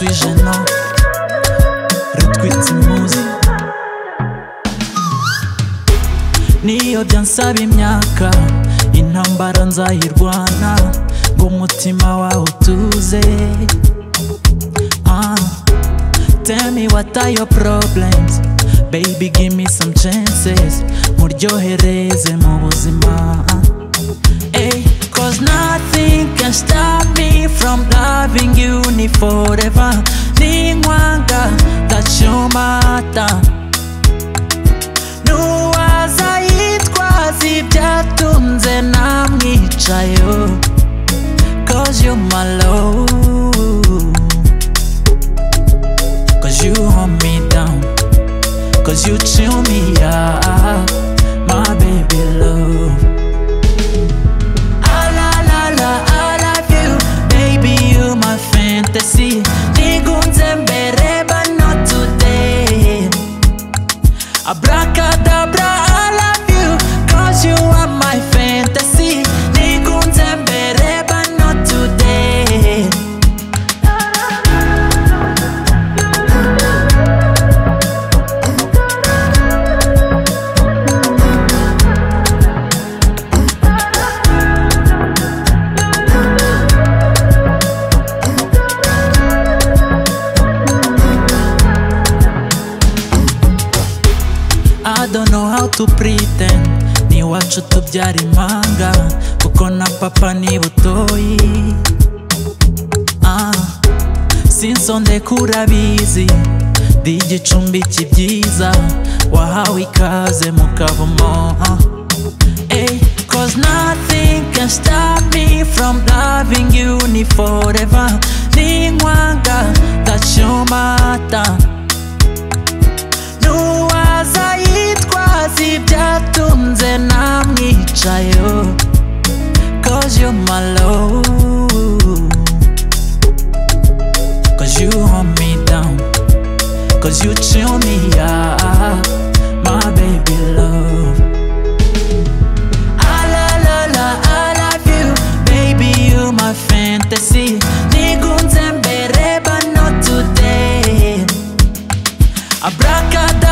suis gênant. Rutwitse imuzi niyo byansaba imyaka intambara nzayirwana ngo umutima wawe utuze. Ah, Tell me what are your problems? Baby give me some chances. Muryohereze mu buzima. Hey, cause nothing can stop me from loving forever. Ninkwanga that you matter Nuwaza yitwaza ibyatunze namwicayo. Cause you my love. Cause you hold me down. Cause you chill me up, My baby love. Abraça I don't know how to pretend. Ni wacu tubyara impanga kuko na papa ni butoyi ah, sinsondeka urabizi ndi igicumbi cy'ibyiza wahawe ikaze mu kavumo ah. Cause nothing can stop me from loving you ni forever. Cause you're my love. Cause you hold me down. Cause you chill me out My baby love. I love you. Baby, you my fantasy. But not today. Abracadabra